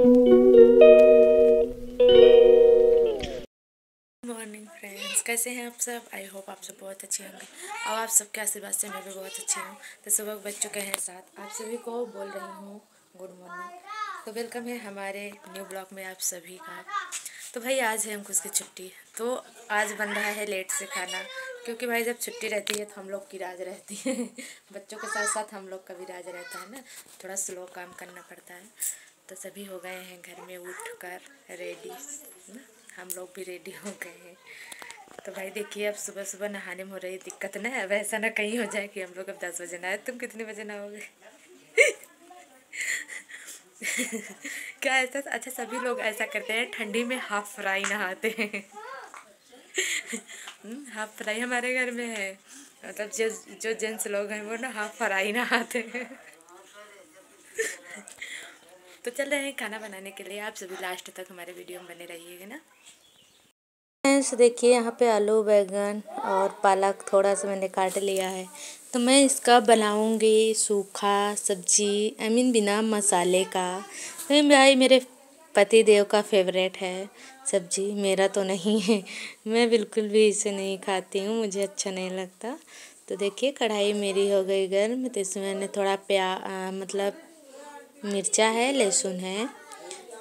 Morning friends कैसे हैं आप सब? आई होप आप सब बहुत अच्छे होंगे। और आप सबके आशीर्वाद से मैं भी बहुत अच्छी हूँ। तो सुबह बज चुके हैं साथ आप सभी को बोल रही हूँ गुड मॉर्निंग तो वेलकम है हमारे न्यू ब्लॉग में आप सभी का। तो भाई, आज है हमको उसकी छुट्टी। तो आज बन रहा है लेट से खाना। क्योंकि भाई, जब छुट्टी रहती है तो हम लोग की राज रहती है। बच्चों के साथ साथ हम लोग का भी राज रहता है ना। थोड़ा स्लो काम करना पड़ता है। तो सभी हो गए हैं घर में उठ कर रेडी हम लोग भी रेडी हो गए हैं। तो भाई देखिए, अब सुबह सुबह नहाने में हो रही दिक्कत ना, अब ऐसा ना कहीं हो जाए कि हम लोग अब दस बजे नहाए। तुम कितने बजे नहाओगे क्या ऐसा अच्छा सभी लोग ऐसा करते हैं, ठंडी में हाफ़ फ्राई नहाते हैं। हाफ़ फ्राई हमारे घर में है। मतलब जो जो जेंट्स लोग हैं, वो ना हाफ़ फ्राई नहाते हैं। तो चल रहे हैं खाना बनाने के लिए। आप सभी लास्ट तक हमारे वीडियो में बने रहिएगा ना। फ्रेंड्स देखिए यहाँ पे आलू बैगन और पालक थोड़ा सा मैंने काट लिया है। तो मैं इसका बनाऊँगी सूखा सब्ज़ी आई मीन बिना मसाले का। तो भाई मेरे पति देव का फेवरेट है सब्ज़ी। मेरा तो नहीं है। मैं बिल्कुल भी इसे नहीं खाती हूँ मुझे अच्छा नहीं लगता। तो देखिए कढ़ाई मेरी हो गई गर्म। तो इसमें मैंने थोड़ा प्या आ, मतलब मिर्चा है लहसुन है।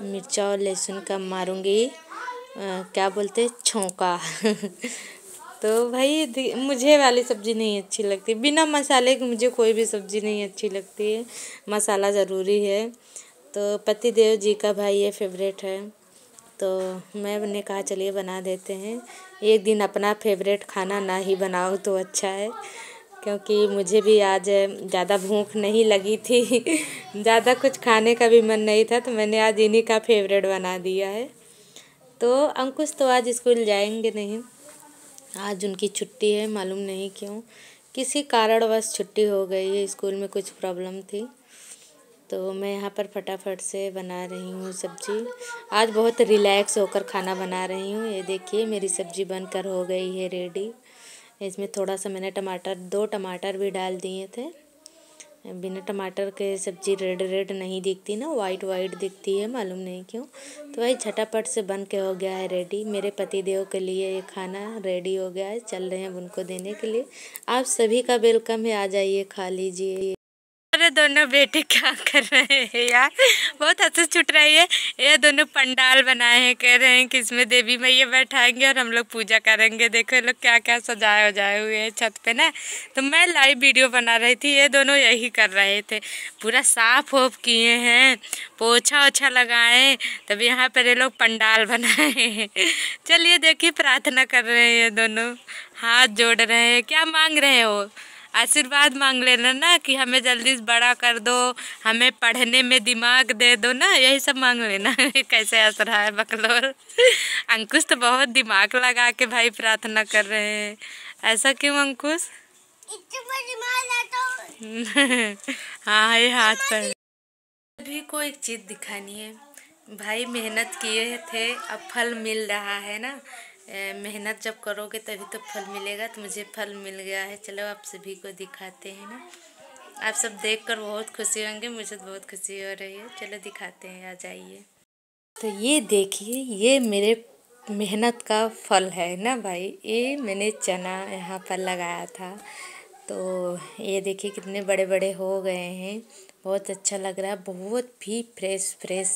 मिर्चा और लहसुन का मारूँगी आ, क्या बोलते छोंका। तो भाई मुझे वाली सब्ज़ी नहीं अच्छी लगती। बिना मसाले की मुझे कोई भी सब्ज़ी नहीं अच्छी लगती है। मसाला ज़रूरी है। तो पति देव जी का भाई ये फेवरेट है। तो मैंने कहा चलिए बना देते हैं। एक दिन अपना फेवरेट खाना ना ही बनाओ तो अच्छा है। क्योंकि मुझे भी आज ज़्यादा भूख नहीं लगी थी। ज़्यादा कुछ खाने का भी मन नहीं था तो मैंने आज इन्हीं का फेवरेट बना दिया है। तो अंकुश तो आज स्कूल जाएँगे नहीं। आज उनकी छुट्टी है, मालूम नहीं क्यों। किसी कारणवश छुट्टी हो गई है, स्कूल में कुछ प्रॉब्लम थी। तो मैं यहाँ पर फटाफट से बना रही हूँ सब्ज़ी। आज बहुत रिलैक्स होकर खाना बना रही हूँ। ये देखिए, मेरी सब्ज़ी बनकर हो गई है रेडी। इसमें थोड़ा सा मैंने टमाटर, दो टमाटर भी डाल दिए थे। बिना टमाटर के सब्ज़ी रेड रेड नहीं दिखती ना वाइट वाइट दिखती है, मालूम नहीं क्यों। तो वही झटापट से बन के हो गया है रेडी मेरे पति देव के लिए ये खाना रेडी हो गया है, चल रहे हैं उनको देने के लिए। आप सभी का वेलकम है, आ जाइए, खा लीजिए। अरे दोनों बेटे क्या कर रहे हैं यार? बहुत हँसी छुट रही है ये। दोनों पंडाल बनाए हैं, कह रहे हैं कि इसमें देवी मैया बैठाएँगे और हम लोग पूजा करेंगे। देखो ये लोग क्या क्या सजाए वजाए हुए हैं छत पे ना। तो मैं लाइव वीडियो बना रही थी, ये दोनों यही कर रहे थे। पूरा साफ़ ओफ किए हैं। पोछा ओछा लगाए, तब यहाँ पर ये लोग पंडाल बनाए हैं। चलिए देखिए, प्रार्थना कर रहे हैं ये दोनों। हाथ जोड़ रहे हैं। क्या मांग रहे हो? आशीर्वाद मांग लेना ना कि हमें जल्दी बड़ा कर दो हमें पढ़ने में दिमाग दे दो ना यही सब मांग लेना। कैसे हंस रहा है बकलोर अंकुश तो बहुत दिमाग लगा के भाई प्रार्थना कर रहे हैं। ऐसा क्यों अंकुश? हाँ ये हाथ पर। अभी को एक चीज़ दिखानी है। भाई मेहनत किए थे अब फल मिल रहा है ना। मेहनत जब करोगे तभी तो फल मिलेगा तो मुझे फल मिल गया है। चलो, आप सभी को दिखाते हैं ना। आप सब देख कर बहुत खुशी होंगे, मुझे तो बहुत खुशी हो रही है। चलो, दिखाते हैं, आ जाइए। तो ये देखिए, ये मेरे मेहनत का फल है ना भाई? ये मैंने चना यहाँ पर लगाया था। तो ये देखिए, कितने बड़े बड़े हो गए हैं। बहुत अच्छा लग रहा है, बहुत भी फ्रेश फ्रेश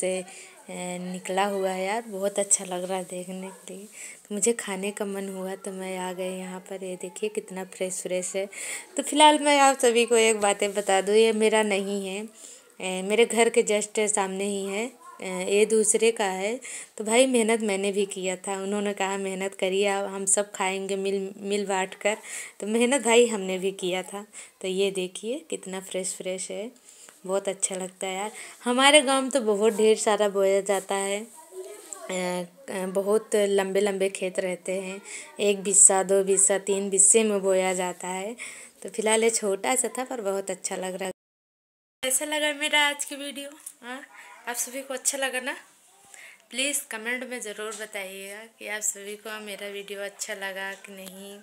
निकला हुआ है यार, बहुत अच्छा लग रहा है देखने के लिए। तो मुझे खाने का मन हुआ तो मैं आ गई यहाँ पर। ये देखिए कितना फ्रेश फ्रेश है। तो फ़िलहाल मैं आप सभी को एक बातें बता दूँ, ये मेरा नहीं है। मेरे घर के जस्ट सामने ही है। ये दूसरे का है। तो भाई मेहनत मैंने भी किया था। उन्होंने कहा, मेहनत करिए हम सब खाएँगे मिल मिल बांट कर। तो मेहनत भाई हमने भी किया था। तो ये देखिए कितना फ्रेश फ्रेश है। बहुत अच्छा लगता है यार। हमारे गाँव में तो बहुत ढेर सारा बोया जाता है। बहुत लंबे लंबे खेत रहते हैं। एक बिस्सा दो बिस्सा तीन बिस्से में बोया जाता है। तो फ़िलहाल ये छोटा सा था, पर बहुत अच्छा लग रहा कैसा लगा मेरा आज की वीडियो? हाँ आप सभी को अच्छा लगा ना? प्लीज़ कमेंट में ज़रूर बताइएगा कि आप सभी को मेरा वीडियो अच्छा लगा कि नहीं।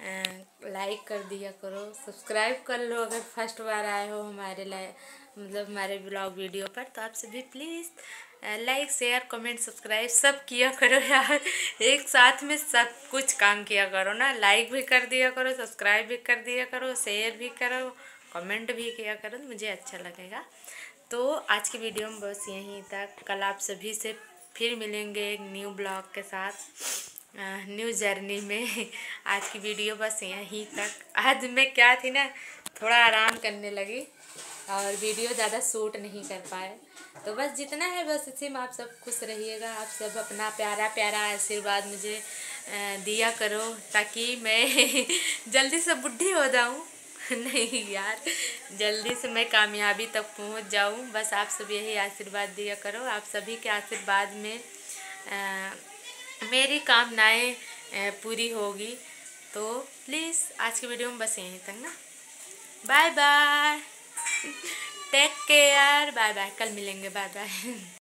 लाइक कर दिया करो सब्सक्राइब कर लो अगर फ़र्स्ट बार आए हो हमारे लाइक मतलब हमारे ब्लॉग वीडियो पर तो आप सभी please like share comment subscribe सब किया करो यार। एक साथ में सब कुछ काम किया करो ना। लाइक भी कर दिया करो सब्सक्राइब भी कर दिया करो शेयर भी करो कमेंट भी किया करो तो मुझे अच्छा लगेगा। तो आज की वीडियो में बस यहीं तक। कल आप सभी से फिर मिलेंगे एक न्यू ब्लॉग के साथ। न्यू जर्नी में आज की वीडियो बस यहीं तक। आज मैं क्या थी ना थोड़ा आराम करने लगी और वीडियो ज़्यादा शूट नहीं कर पाए। तो बस जितना है बस इसी में आप सब खुश रहिएगा। आप सब अपना प्यारा प्यारा आशीर्वाद मुझे दिया करो ताकि मैं जल्दी से बुढ़ी हो जाऊँ। नहीं यार जल्दी से मैं कामयाबी तक पहुँच जाऊँ। बस आप सब यही आशीर्वाद दिया करो। आप सभी के आशीर्वाद में आ, मेरी कामनाएँ पूरी होगी। तो प्लीज़ आज की वीडियो में बस यहीं तक ना। Bye bye take care bye bye कल मिलेंगे। Bye bye